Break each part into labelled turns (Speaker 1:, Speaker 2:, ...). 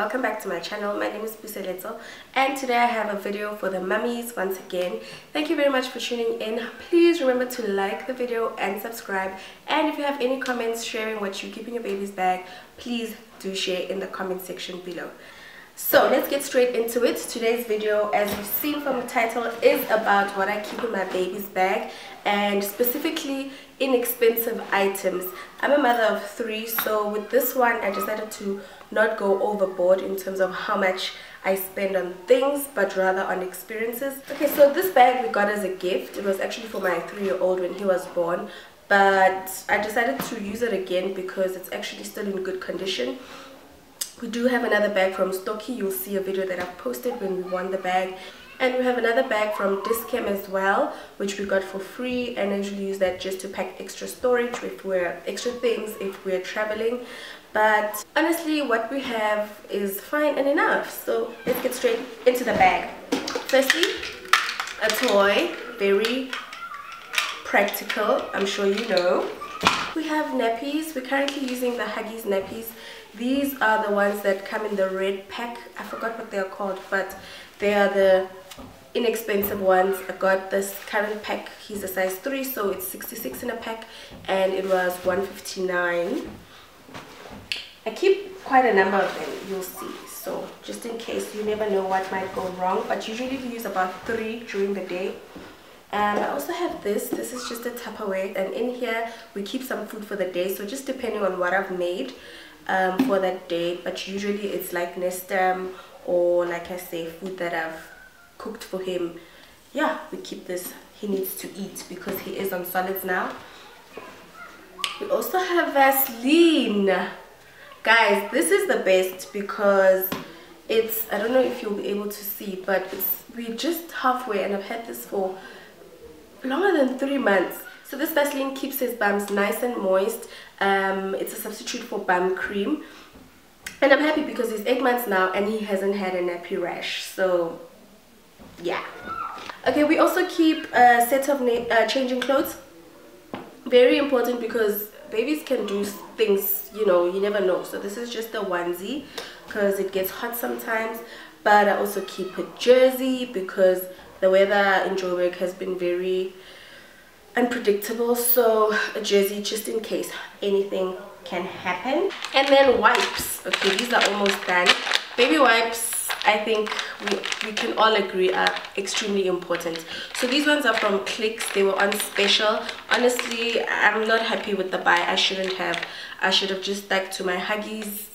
Speaker 1: welcome back to my channel. My name is Puseletso and today I have a video for the mummies once again. Thank you very much for tuning in. Please remember to like the video and subscribe. And if you have any comments sharing what you keep in your baby's bag please do share in the comment section below so let's get straight into it. Today's video as you've seen from the title is about what i keep in my baby's bag and specifically inexpensive items. I'm a mother of three so with this one i decided to not go overboard in terms of how much i spend on things but rather on experiences. Okay so this bag we got as a gift. It was actually for my three-year-old when he was born but i decided to use it again because it's actually still in good condition we do have another bag from Stokke. You'll see a video that I've posted when we won the bag. And we have another bag from Dis-Chem as well, which we got for free. And I usually use that just to pack extra storage if we're extra things if we're traveling. But honestly, what we have is fine and enough. So let's get straight into the bag. Firstly, a toy, very practical, I'm sure you know. We have nappies. We're currently using the Huggies nappies these are the ones that come in the red pack. I forgot what they're called but they are the inexpensive ones. I got this current pack. He's a size 3 so it's 66 in a pack and it was 159 i keep quite a number of them you'll see. So just in case you never know what might go wrong but usually we use about three during the day. And I also have this. This is just a Tupperware and in here we keep some food for the day. So just depending on what I've made um, for that day but usually it's like Nestum or like I say food that I've cooked for him. Yeah we keep this. He needs to eat because he is on solids now. We also have Vaseline. Guys this is the best because it's I don't know if you'll be able to see but it's we're just halfway and I've had this for longer than three months so this Vaseline keeps his bums nice and moist. Um, it's a substitute for bum cream. And I'm happy because he's 8 months now and he hasn't had a nappy rash. So, yeah. Okay, we also keep a set of uh, changing clothes. Very important because babies can do things, you know, you never know. So this is just a onesie because it gets hot sometimes. But I also keep a jersey because the weather in Joburg has been very unpredictable so a jersey just in case anything can happen. And then wipes. Okay these are almost done. Baby wipes i think we, we can all agree are extremely important. So these ones are from clicks. They were on special. Honestly i'm not happy with the buy. I shouldn't have. I should have just stuck to my huggies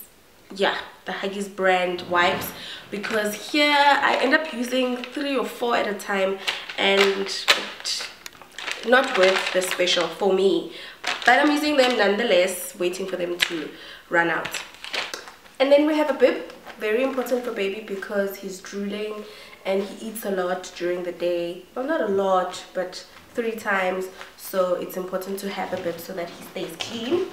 Speaker 1: yeah the huggies brand wipes. Because here i end up using three or four at a time. And not worth the special for me. But i'm using them nonetheless waiting for them to run out. And then we have a bib very important for baby because he's drooling and he eats a lot during the day. Well not a lot but three times. So it's important to have a bib so that he stays clean.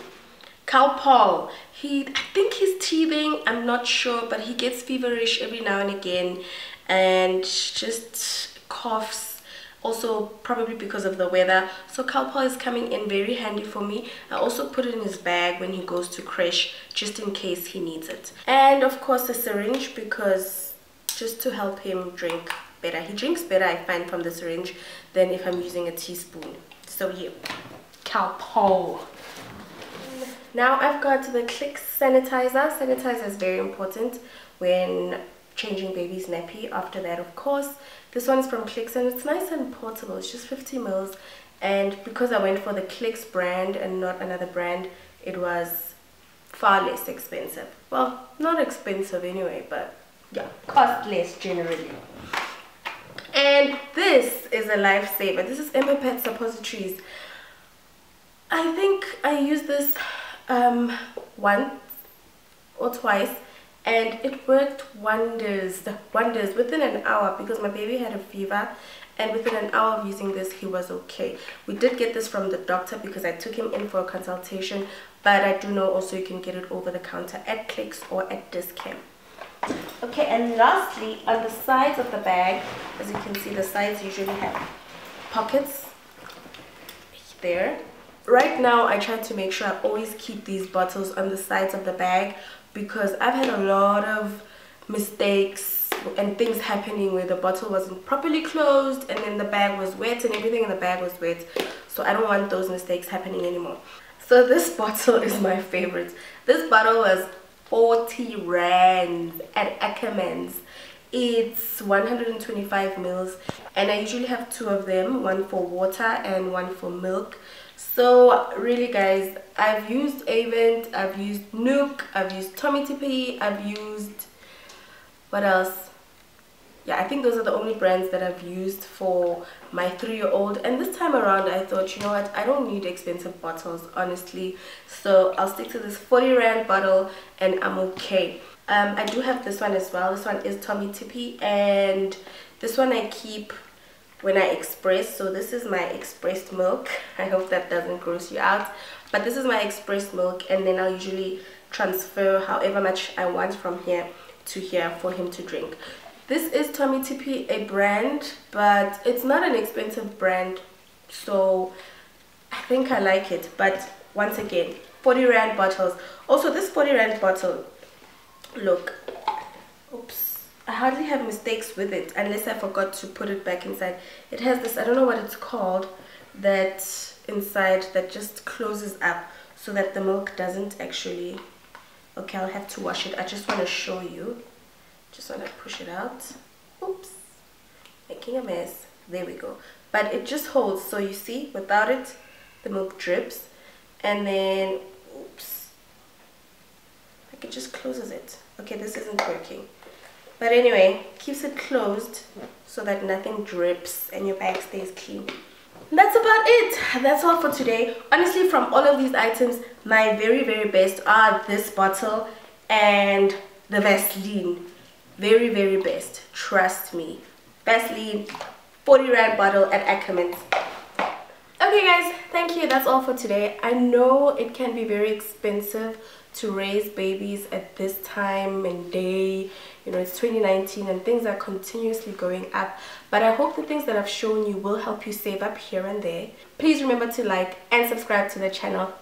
Speaker 1: Calpol, he, I think he's teething, I'm not sure, but he gets feverish every now and again and just coughs also probably because of the weather. So Calpol is coming in very handy for me. I also put it in his bag when he goes to creche just in case he needs it. And of course a syringe because just to help him drink better. He drinks better I find from the syringe than if I'm using a teaspoon. So yeah Calpol now I've got the Click sanitizer. Sanitizer is very important when changing baby's nappy after that of course. This one is from Clicks and it's nice and portable. It's just 50 mils. And because I went for the Clicks brand and not another brand it was far less expensive. Well not expensive anyway but yeah cost less generally. And this is a lifesaver. This is Empaped suppositories. I think I used this um, once or twice and it worked wonders wonders within an hour because my baby had a fever and within an hour of using this he was okay. We did get this from the doctor because i took him in for a consultation but i do know also you can get it over the counter at clicks or at Dis-Chem okay and lastly on the sides of the bag as you can see the sides usually have pockets there right now i try to make sure i always keep these bottles on the sides of the bag because I've had a lot of mistakes and things happening where the bottle wasn't properly closed and then the bag was wet and everything in the bag was wet. So I don't want those mistakes happening anymore. So this bottle is my favorite. This bottle was 40 rand at Ackermans it's 125 mils and I usually have two of them one for water and one for milk. So really guys I've used Avent, I've used NUK, I've used Tommee Tippee, I've used what else? Yeah I think those are the only brands that I've used for my three-year-old. And this time around I thought you know what? I don't need expensive bottles honestly. So I'll stick to this 40 rand bottle and I'm okay um, I do have this one as well. This one is Tommee Tippee and this one I keep when I express. So this is my expressed milk. I hope that doesn't gross you out. But this is my expressed milk and then I'll usually transfer however much I want from here to here for him to drink. This is Tommee Tippee, a brand but it's not an expensive brand. So I think I like it. But once again 40 rand bottles. Also this 40 rand bottle look. Oops. I hardly have mistakes with it unless I forgot to put it back inside. It has this I don't know what it's called that inside that just closes up so that the milk doesn't actually okay I'll have to wash it. I just want to show you. Just want to push it out. Oops. Making a mess. There we go. But it just holds. So you see without it the milk drips. And then oops. Like it just closes it okay this isn't working. But anyway keeps it closed so that nothing drips and your bag stays clean. That's about it. That's all for today. Honestly from all of these items my very very best are this bottle and the Vaseline. Very very best. Trust me. Vaseline 40 rand bottle at Ackermans. Okay guys. Thank you. That's all for today. I know it can be very expensive to raise babies at this time and day. You know it's 2019 and things are continuously going up. But i hope the things that i've shown you will help you save up here and there. Please remember to like and subscribe to the channel